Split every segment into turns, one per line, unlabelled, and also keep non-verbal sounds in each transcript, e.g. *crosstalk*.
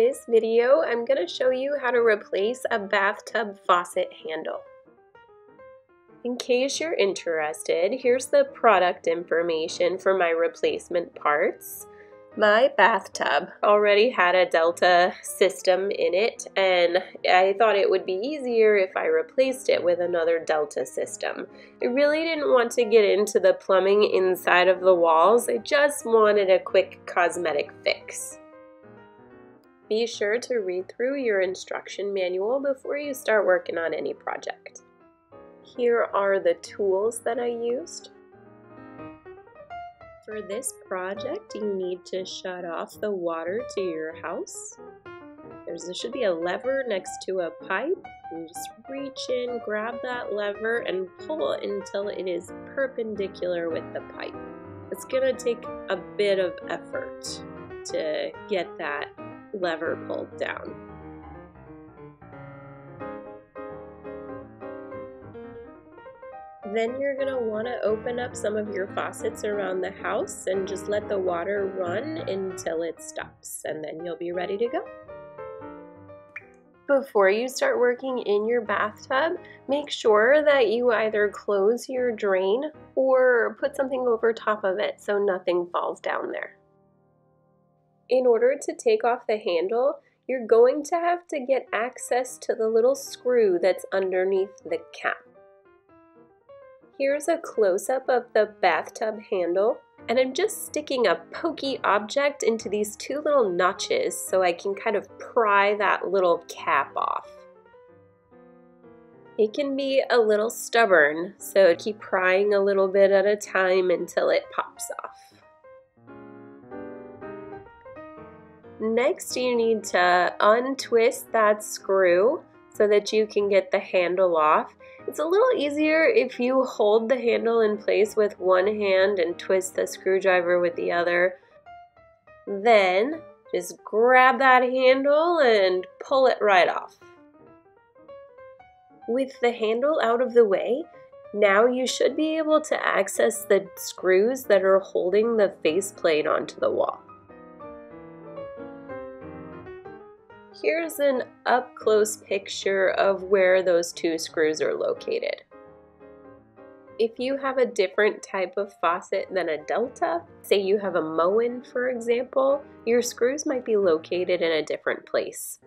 this video, I'm going to show you how to replace a bathtub faucet handle. In case you're interested, here's the product information for my replacement parts. My bathtub already had a Delta system in it, and I thought it would be easier if I replaced it with another Delta system. I really didn't want to get into the plumbing inside of the walls, I just wanted a quick cosmetic fix. Be sure to read through your instruction manual before you start working on any project. Here are the tools that I used. For this project, you need to shut off the water to your house. There's, there should be a lever next to a pipe. You just reach in, grab that lever, and pull until it is perpendicular with the pipe. It's going to take a bit of effort to get that lever pulled down. Then you're going to want to open up some of your faucets around the house and just let the water run until it stops and then you'll be ready to go. Before you start working in your bathtub, make sure that you either close your drain or put something over top of it so nothing falls down there. In order to take off the handle, you're going to have to get access to the little screw that's underneath the cap. Here's a close-up of the bathtub handle, and I'm just sticking a pokey object into these two little notches so I can kind of pry that little cap off. It can be a little stubborn, so keep prying a little bit at a time until it pops off. Next, you need to untwist that screw so that you can get the handle off. It's a little easier if you hold the handle in place with one hand and twist the screwdriver with the other. Then, just grab that handle and pull it right off. With the handle out of the way, now you should be able to access the screws that are holding the faceplate onto the wall. Here's an up-close picture of where those two screws are located. If you have a different type of faucet than a Delta, say you have a Moen for example, your screws might be located in a different place.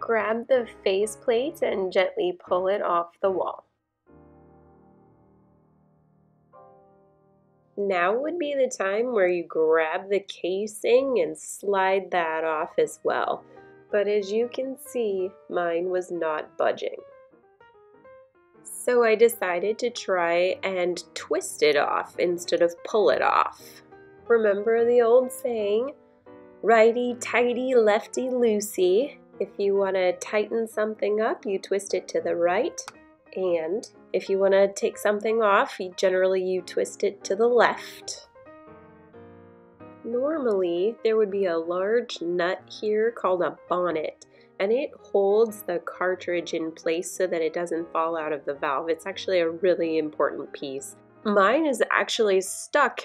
Grab the faceplate and gently pull it off the wall. Now would be the time where you grab the casing and slide that off as well. But as you can see, mine was not budging. So I decided to try and twist it off instead of pull it off. Remember the old saying, righty tighty, lefty loosey. If you want to tighten something up, you twist it to the right and if you want to take something off, you generally you twist it to the left. Normally, there would be a large nut here called a bonnet, and it holds the cartridge in place so that it doesn't fall out of the valve. It's actually a really important piece. Mine is actually stuck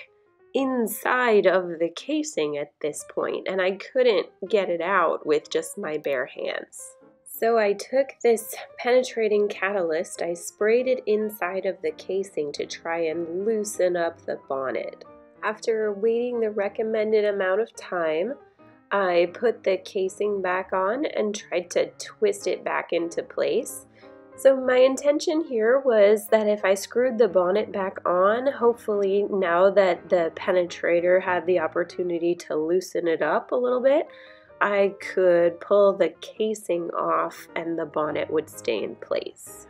inside of the casing at this point, and I couldn't get it out with just my bare hands. So I took this penetrating catalyst, I sprayed it inside of the casing to try and loosen up the bonnet. After waiting the recommended amount of time, I put the casing back on and tried to twist it back into place. So my intention here was that if I screwed the bonnet back on, hopefully now that the penetrator had the opportunity to loosen it up a little bit, I could pull the casing off and the bonnet would stay in place.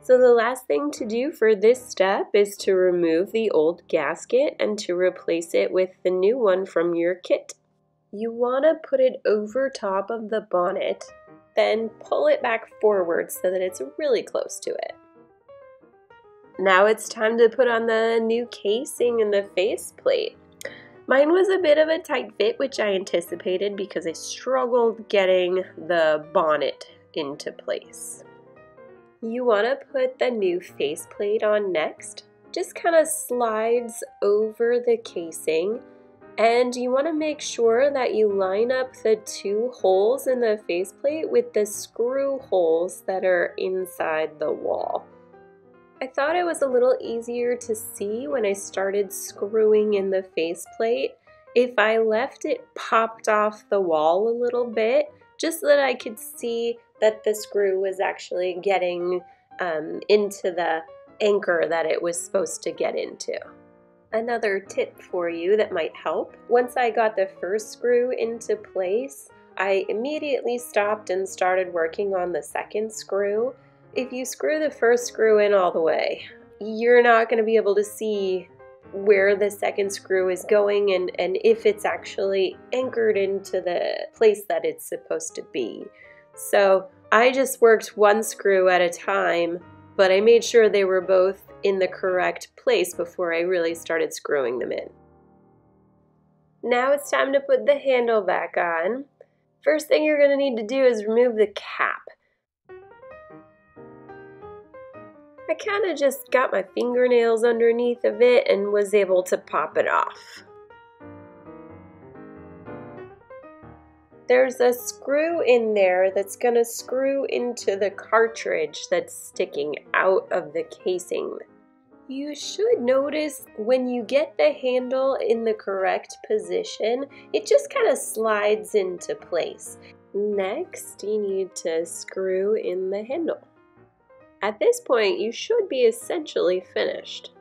So the last thing to do for this step is to remove the old gasket and to replace it with the new one from your kit. You want to put it over top of the bonnet, then pull it back forward so that it's really close to it. Now it's time to put on the new casing and the faceplate. Mine was a bit of a tight fit, which I anticipated because I struggled getting the bonnet into place. You want to put the new faceplate on next. just kind of slides over the casing and you want to make sure that you line up the two holes in the faceplate with the screw holes that are inside the wall. I thought it was a little easier to see when I started screwing in the faceplate if I left it popped off the wall a little bit just so that I could see that the screw was actually getting um, into the anchor that it was supposed to get into. Another tip for you that might help, once I got the first screw into place, I immediately stopped and started working on the second screw. If you screw the first screw in all the way, you're not going to be able to see where the second screw is going and, and if it's actually anchored into the place that it's supposed to be. So I just worked one screw at a time, but I made sure they were both in the correct place before I really started screwing them in. Now it's time to put the handle back on. First thing you're going to need to do is remove the cap. I kind of just got my fingernails underneath of it and was able to pop it off. There's a screw in there that's going to screw into the cartridge that's sticking out of the casing. You should notice when you get the handle in the correct position, it just kind of slides into place. Next, you need to screw in the handle. At this point, you should be essentially finished.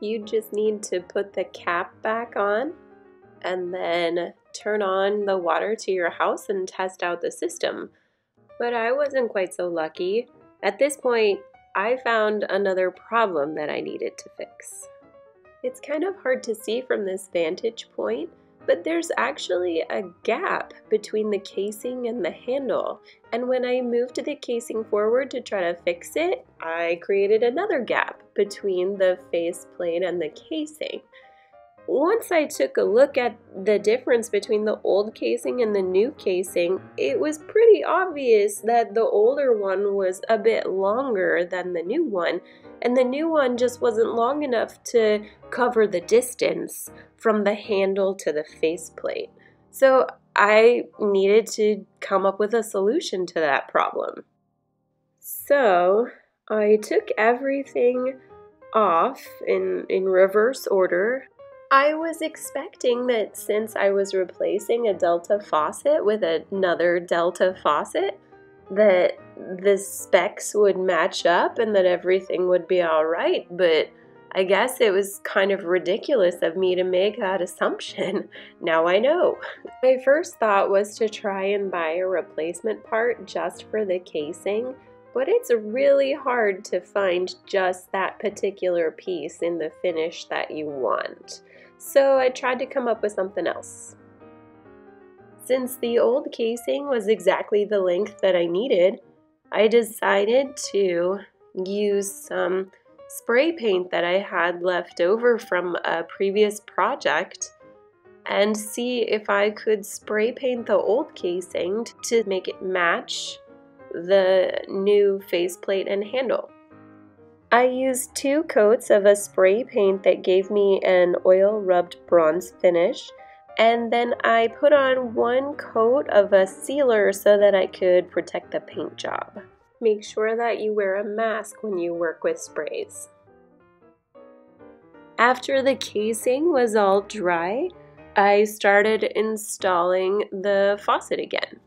You just need to put the cap back on and then turn on the water to your house and test out the system. But I wasn't quite so lucky. At this point, I found another problem that I needed to fix. It's kind of hard to see from this vantage point, but there's actually a gap between the casing and the handle. And when I moved the casing forward to try to fix it, I created another gap between the faceplate and the casing once I took a look at the difference between the old casing and the new casing, it was pretty obvious that the older one was a bit longer than the new one, and the new one just wasn't long enough to cover the distance from the handle to the faceplate. So I needed to come up with a solution to that problem. So I took everything off in, in reverse order. I was expecting that since I was replacing a Delta faucet with another Delta faucet, that the specs would match up and that everything would be all right, but I guess it was kind of ridiculous of me to make that assumption. *laughs* Now I know. *laughs* My first thought was to try and buy a replacement part just for the casing, but it's really hard to find just that particular piece in the finish that you want so I tried to come up with something else. Since the old casing was exactly the length that I needed, I decided to use some spray paint that I had left over from a previous project and see if I could spray paint the old casing to make it match the new faceplate and handle. I used two coats of a spray paint that gave me an oil rubbed bronze finish and then I put on one coat of a sealer so that I could protect the paint job. Make sure that you wear a mask when you work with sprays. After the casing was all dry, I started installing the faucet again.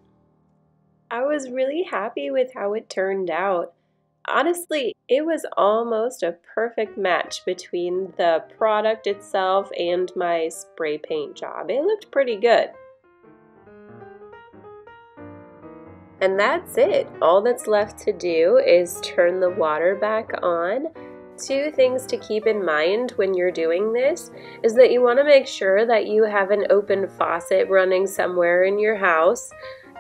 I was really happy with how it turned out. Honestly, it was almost a perfect match between the product itself and my spray paint job. It looked pretty good. And that's it. All that's left to do is turn the water back on. Two things to keep in mind when you're doing this is that you want to make sure that you have an open faucet running somewhere in your house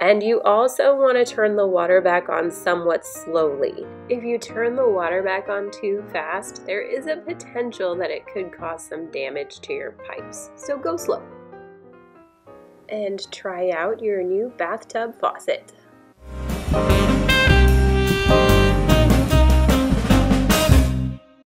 and you also want to turn the water back on somewhat slowly. If you turn the water back on too fast, there is a potential that it could cause some damage to your pipes, so go slow. And try out your new bathtub faucet.